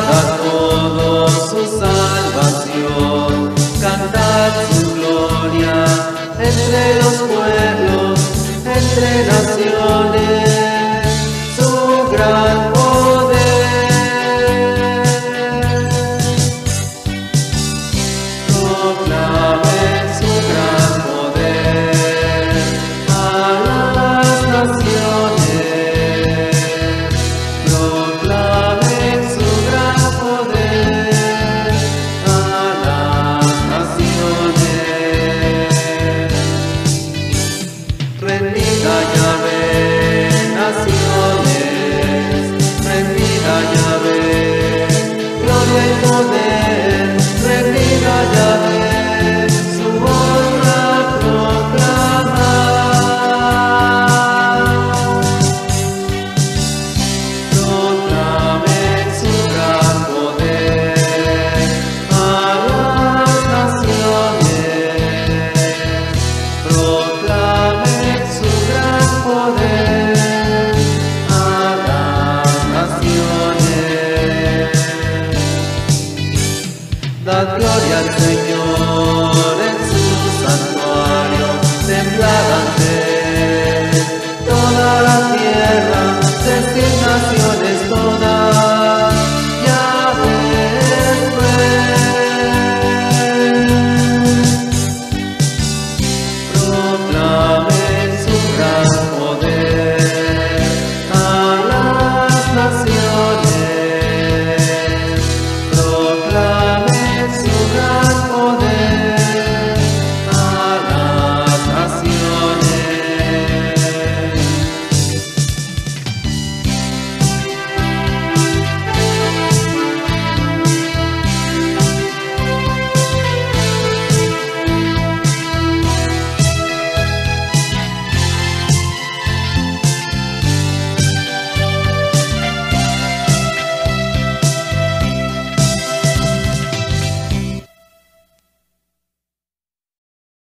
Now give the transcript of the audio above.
a todos su salvación, cantad su gloria entre los pueblos. Dad gloria al Señor.